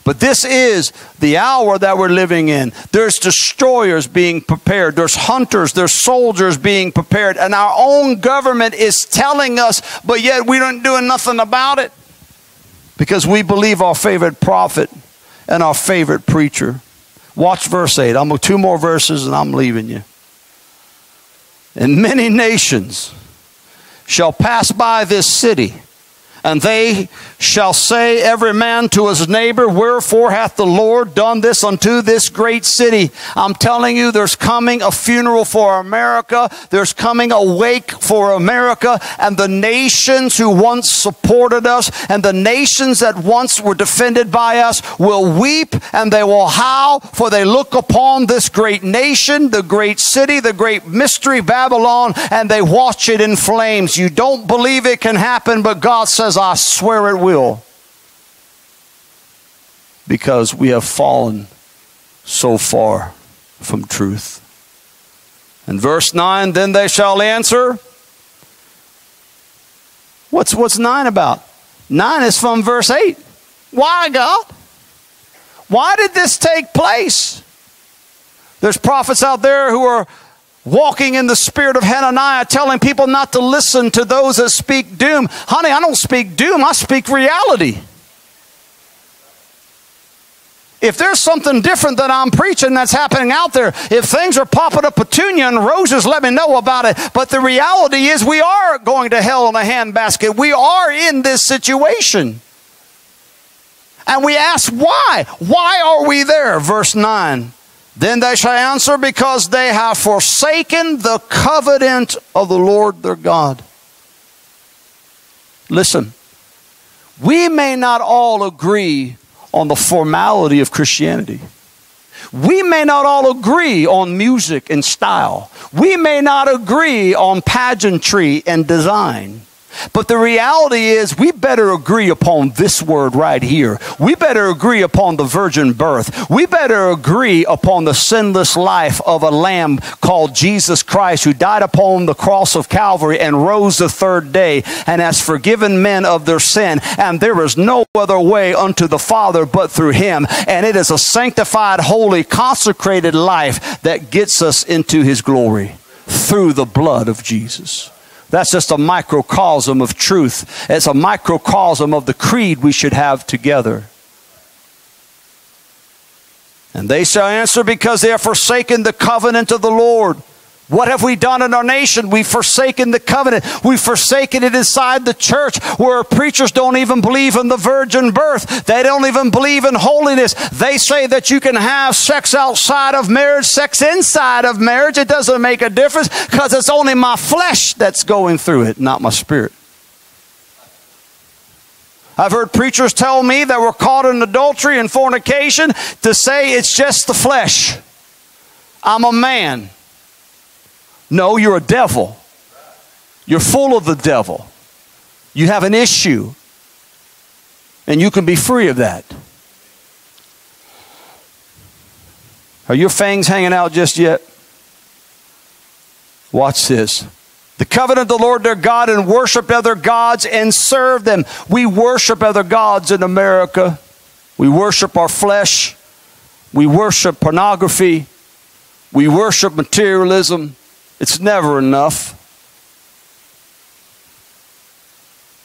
[SPEAKER 1] But this is the hour that we're living in. There's destroyers being prepared, there's hunters, there's soldiers being prepared, and our own government is telling us, but yet we aren't doing nothing about it because we believe our favorite prophet and our favorite preacher. Watch verse 8. I'm two more verses and I'm leaving you. And many nations shall pass by this city and they shall say every man to his neighbor, Wherefore hath the Lord done this unto this great city? I'm telling you, there's coming a funeral for America. There's coming a wake for America. And the nations who once supported us and the nations that once were defended by us will weep and they will howl, for they look upon this great nation, the great city, the great mystery Babylon, and they watch it in flames. You don't believe it can happen, but God says, says, I swear it will. Because we have fallen so far from truth. And verse 9, then they shall answer. What's, what's 9 about? 9 is from verse 8. Why, God? Why did this take place? There's prophets out there who are walking in the spirit of Hananiah, telling people not to listen to those that speak doom. Honey, I don't speak doom, I speak reality. If there's something different that I'm preaching that's happening out there, if things are popping up petunia and roses, let me know about it. But the reality is, we are going to hell in a handbasket. We are in this situation. And we ask why? Why are we there? Verse 9. Then they shall answer, Because they have forsaken the covenant of the Lord their God. Listen, we may not all agree on the formality of Christianity. We may not all agree on music and style. We may not agree on pageantry and design. But the reality is, we better agree upon this word right here. We better agree upon the virgin birth. We better agree upon the sinless life of a lamb called Jesus Christ, who died upon the cross of Calvary and rose the third day and has forgiven men of their sin. And there is no other way unto the Father but through him. And it is a sanctified, holy, consecrated life that gets us into his glory through the blood of Jesus. That's just a microcosm of truth. It's a microcosm of the creed we should have together. And they shall answer because they have forsaken the covenant of the Lord what have we done in our nation? We've forsaken the covenant. We've forsaken it inside the church where preachers don't even believe in the virgin birth. They don't even believe in holiness. They say that you can have sex outside of marriage, sex inside of marriage. It doesn't make a difference because it's only my flesh that's going through it, not my spirit. I've heard preachers tell me that we're caught in adultery and fornication to say it's just the flesh. I'm a man. No, you're a devil. You're full of the devil. You have an issue. And you can be free of that. Are your fangs hanging out just yet? Watch this. The covenant of the Lord their God and worship other gods and serve them. We worship other gods in America. We worship our flesh. We worship pornography. We worship materialism. It's never enough.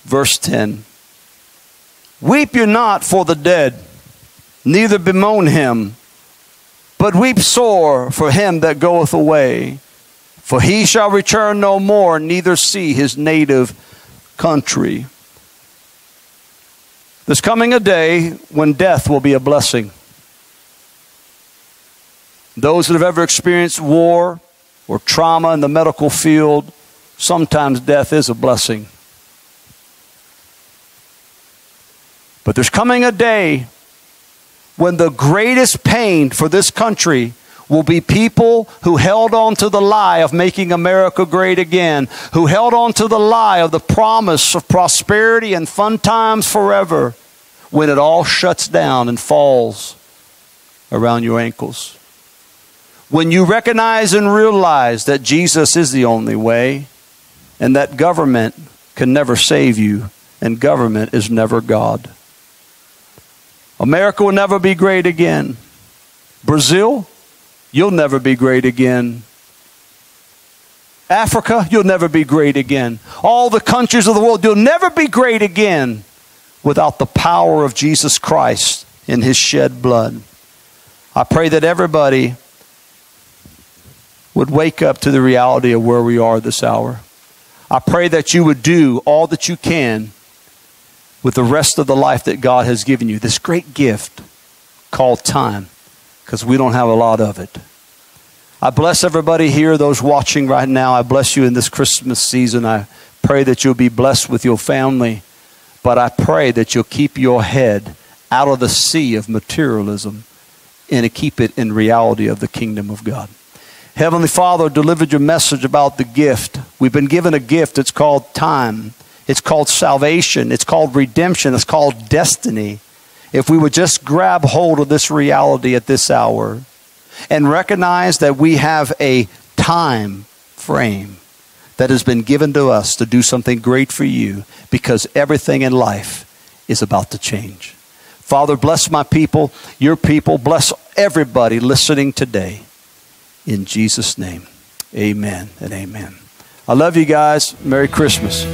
[SPEAKER 1] Verse 10 Weep you not for the dead, neither bemoan him, but weep sore for him that goeth away. For he shall return no more, neither see his native country. There's coming a day when death will be a blessing. Those that have ever experienced war, or trauma in the medical field, sometimes death is a blessing. But there's coming a day when the greatest pain for this country will be people who held on to the lie of making America great again, who held on to the lie of the promise of prosperity and fun times forever when it all shuts down and falls around your ankles. When you recognize and realize that Jesus is the only way and that government can never save you and government is never God. America will never be great again. Brazil, you'll never be great again. Africa, you'll never be great again. All the countries of the world, you'll never be great again without the power of Jesus Christ in his shed blood. I pray that everybody would wake up to the reality of where we are this hour. I pray that you would do all that you can with the rest of the life that God has given you, this great gift called time, because we don't have a lot of it. I bless everybody here, those watching right now. I bless you in this Christmas season. I pray that you'll be blessed with your family, but I pray that you'll keep your head out of the sea of materialism and keep it in reality of the kingdom of God. Heavenly Father delivered your message about the gift. We've been given a gift. It's called time. It's called salvation. It's called redemption. It's called destiny. If we would just grab hold of this reality at this hour and recognize that we have a time frame that has been given to us to do something great for you because everything in life is about to change. Father, bless my people, your people, bless everybody listening today. In Jesus' name, amen and amen. I love you guys. Merry Christmas.